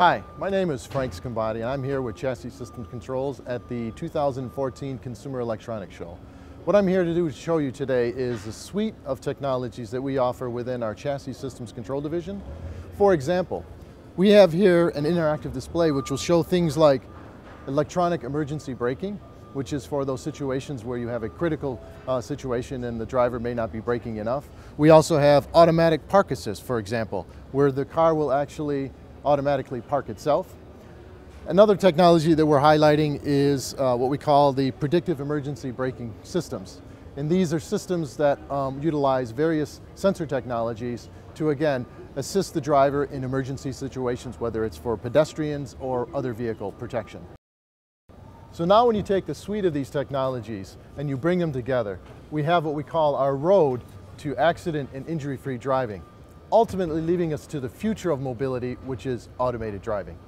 Hi, my name is Frank Sgambati and I'm here with Chassis Systems Controls at the 2014 Consumer Electronics Show. What I'm here to do to show you today is a suite of technologies that we offer within our Chassis Systems Control division. For example, we have here an interactive display which will show things like electronic emergency braking, which is for those situations where you have a critical uh, situation and the driver may not be braking enough. We also have automatic park assist, for example, where the car will actually automatically park itself. Another technology that we're highlighting is uh, what we call the predictive emergency braking systems. And these are systems that um, utilize various sensor technologies to, again, assist the driver in emergency situations, whether it's for pedestrians or other vehicle protection. So now when you take the suite of these technologies and you bring them together, we have what we call our road to accident and injury-free driving, ultimately leading us to the future of mobility, which is automated driving.